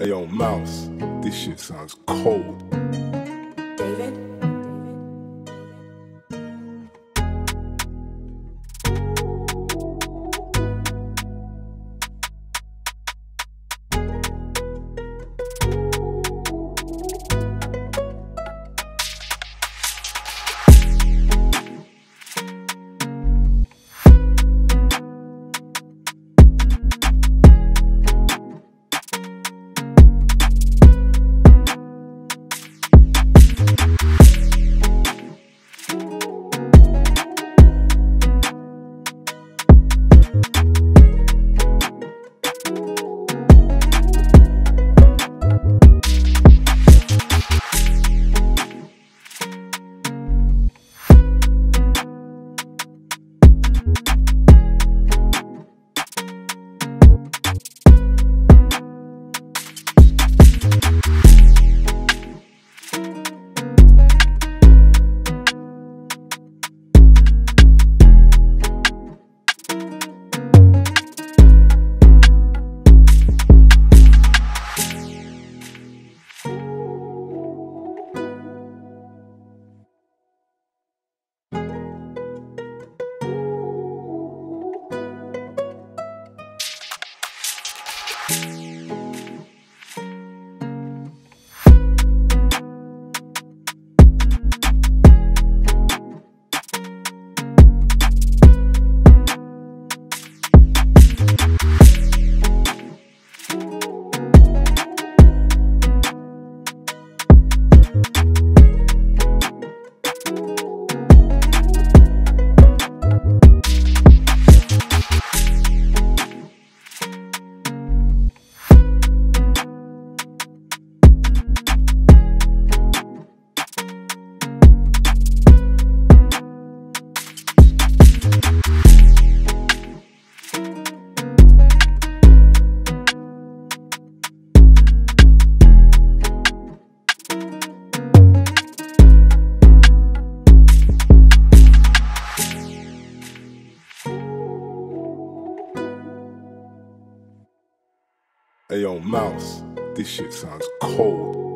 Ayo, Mouse, this shit sounds cold. Ayo, Mouse, this shit sounds cold.